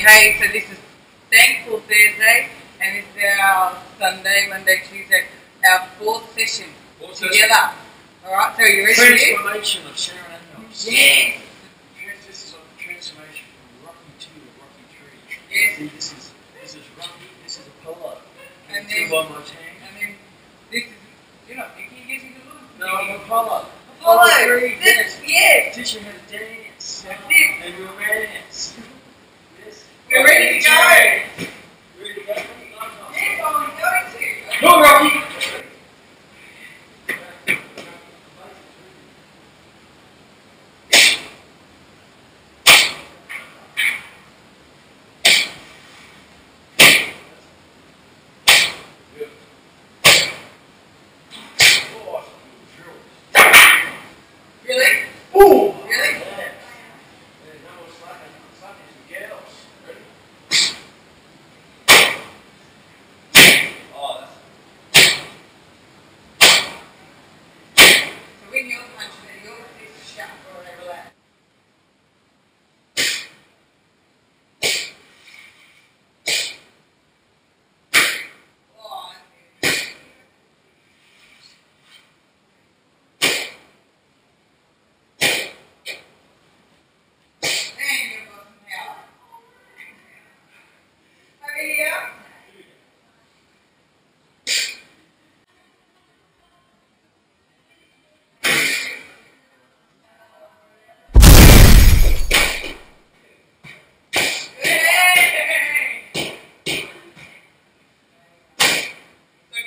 Hey, so this is Thankful Thursday, and this is uh, our Sunday, Monday, Tuesday, our fourth session Fourth together. Alright, so you ready? Transformation of Sharon Anyos. Yeah. Trans- This is a transformation from Rocky two to Rocky three. Yes. See, this is this is Rocky. This is Apollo. And then- one more time. And then this is, you know, you can get into the No, I'm Apollo. Apollo! three. This, Yes. yes! Teach you how to dance That's it. and romance. We're ready to go! To go? Yes, I'm going to. Go, Rocky!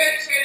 Hey, hey.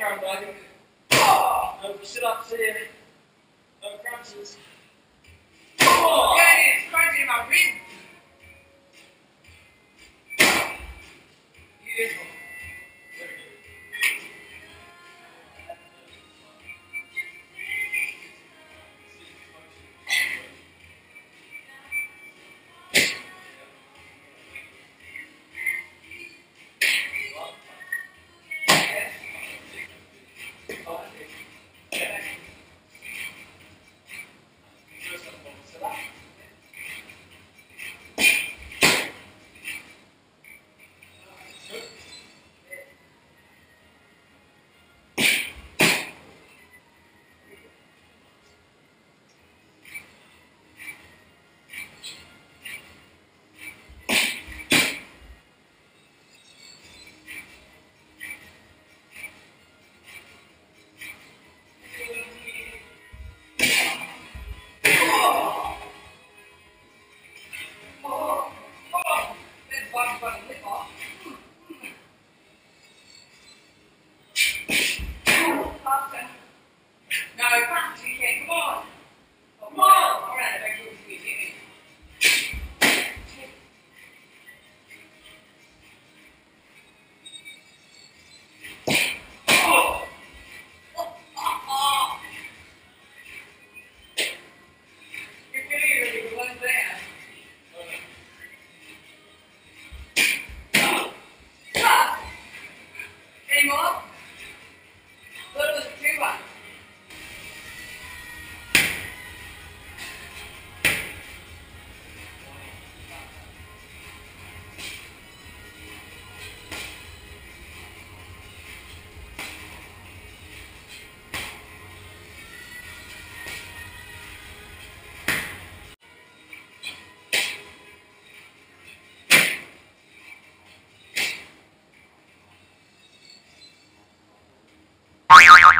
background diving, no sit ups here, no crunches.